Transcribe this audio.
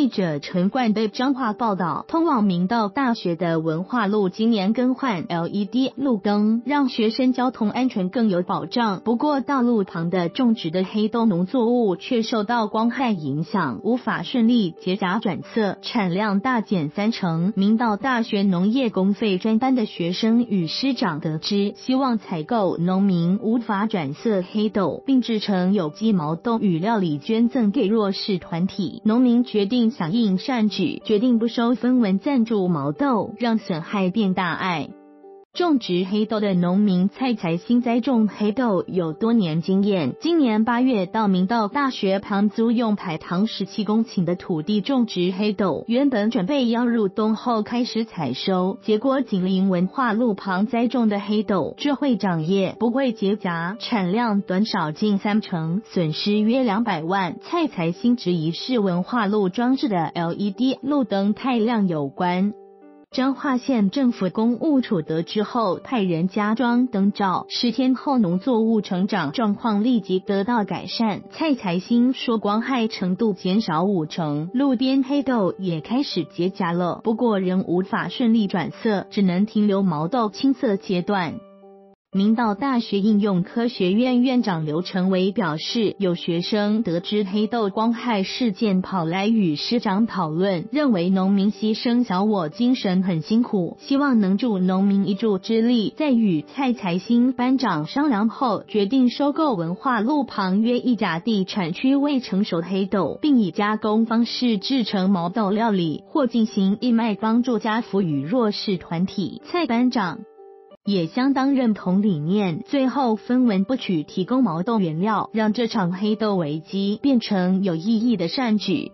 记者陈冠的彰化报道，通往明道大学的文化路今年更换 LED 路灯，让学生交通安全更有保障。不过，道路旁的种植的黑豆农作物却受到光害影响，无法顺利结荚转色，产量大减三成。明道大学农业公费专班的学生与师长得知，希望采购农民无法转色黑豆，并制成有机毛豆与料理捐赠给弱势团体。农民决定。响应善举，决定不收分文赞助毛豆，让损害变大。爱种植黑豆的农民蔡才兴栽种黑豆有多年经验。今年八月到明道大学旁租用排糖十七公顷的土地种植黑豆，原本准备要入冬后开始采收，结果紧邻文化路旁栽种的黑豆只会长叶，不会结荚，产量短少近三成，损失约两百万。蔡才兴质疑是文化路装置的 LED 路灯太亮有关。彰化县政府公务处得知后，派人加装灯罩，十天后农作物成长状况立即得到改善。蔡财兴说，光害程度减少五成，路边黑豆也开始结荚了，不过仍无法顺利转色，只能停留毛豆青色阶段。明道大学应用科学院院长刘成伟表示，有学生得知黑豆光害事件，跑来与师长讨论，认为农民牺牲小我精神很辛苦，希望能助农民一助之力。在与蔡财兴班长商量后，决定收购文化路旁约一甲地产区未成熟黑豆，并以加工方式制成毛豆料理，或进行义卖，帮助家福与弱势团体。蔡班长。也相当认同理念，最后分文不取提供毛豆原料，让这场黑豆危机变成有意义的善举。